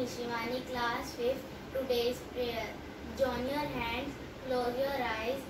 is Shivani, class 5th. Today's prayer. Join your hands, close your eyes,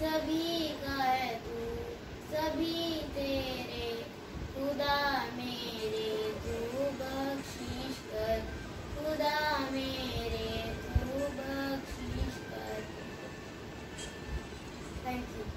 सभी का है तू सभी तेरे खुदा मेरे तू बख्शीश कर। खुदा मेरे तू बख्शीश कर। Thank you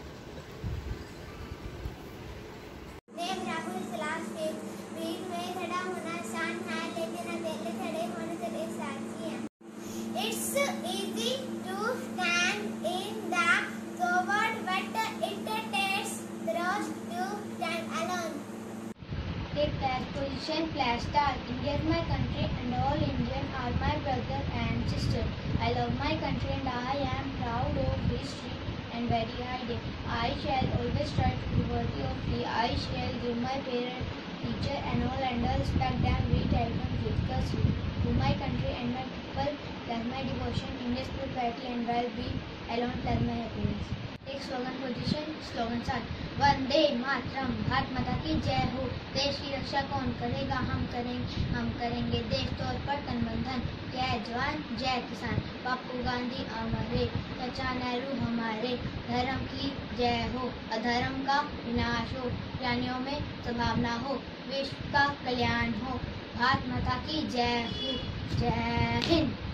Nation Plastar. India is my country and all Indians are my brother and sister. I love my country and I am proud of history and very high day. I shall always try to be worthy of free. I shall give my parents, teacher and all and I respect them with everyone because to my country and my people plus my devotion, India's prosperity and well-being alone plus my happiness. Take slogan position, slogan start. वंदे मातरम। भारत माता की जय हो। देश की रक्षा कौन करेगा? हम करेंगे हम करेंगे। देश तौर पर तन मन धन। जय जवान, जय किसान। बापू गांधी अमर चाचा नेहरू हमारे। धर्म की जय हो। अधर्म का विनाश हो। प्राणियों में सद्भावना हो। विश्व का कल्याण हो। भारत माता की जय हो। जय हिंद।